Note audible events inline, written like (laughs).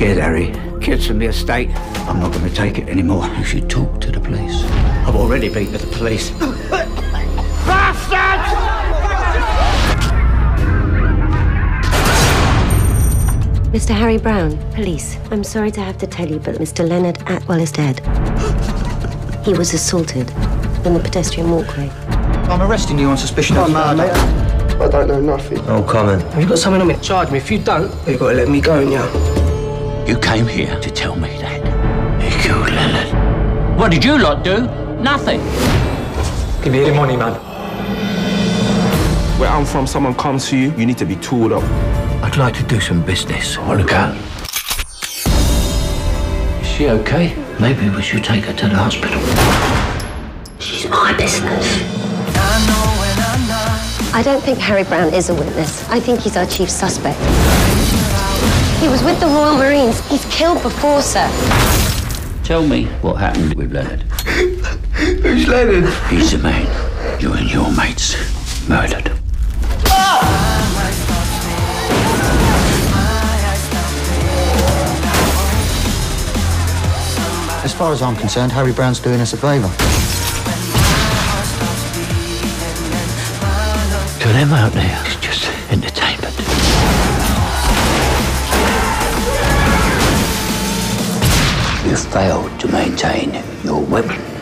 scared, Harry. Kids from the estate. I'm not going to take it anymore. You should talk to the police. I've already been to the police. Mr. Harry Brown, police. I'm sorry to have to tell you, but Mr. Leonard Atwell is dead. He was assaulted in the pedestrian walkway. I'm arresting you on suspicion of murder. I don't know nothing. Oh, comment. Have you got something on me? Charge me. If you don't, you've got to let me go, yeah. You came here to tell me that. You killed Leonard. What did you lot do? Nothing. Give me any money, man. Where I'm from, someone comes to you, you need to be tooled up. I'd like to do some business. Wanna go? Is she okay? Maybe we should take her to the hospital. She's my business. I don't think Harry Brown is a witness. I think he's our chief suspect. He was with the Royal Marines. He's killed before, sir. Tell me what happened with Leonard. (laughs) Who's Leonard? He's the man you and your mates murdered. As far as I'm concerned, Harry Brown's doing us a favour. To them out there, it's just entertainment. You failed to maintain your weapon.